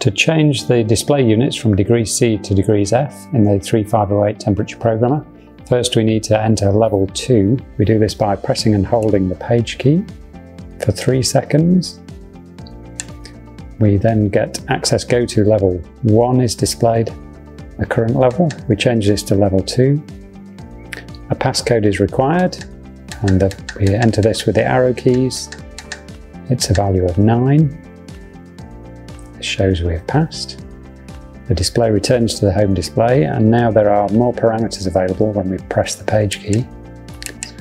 To change the display units from degrees C to degrees F in the 3508 temperature programmer, first we need to enter level 2. We do this by pressing and holding the page key for 3 seconds. We then get access go to level 1 is displayed, the current level. We change this to level 2. A passcode is required and we enter this with the arrow keys. It's a value of 9 shows we have passed. The display returns to the home display and now there are more parameters available when we press the page key.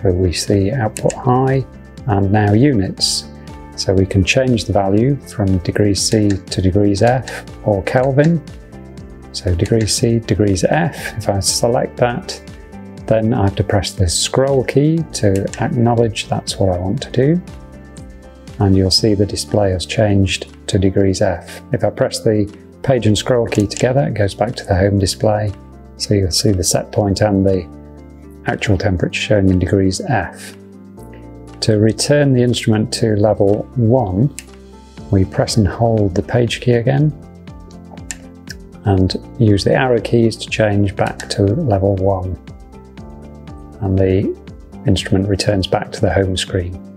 So we see output high and now units. So we can change the value from degrees C to degrees F or Kelvin. So degrees C, degrees F, if I select that, then I have to press the scroll key to acknowledge that's what I want to do. And you'll see the display has changed to degrees F. If I press the page and scroll key together, it goes back to the home display. So you'll see the set point and the actual temperature showing in degrees F. To return the instrument to level 1, we press and hold the page key again and use the arrow keys to change back to level 1 and the instrument returns back to the home screen.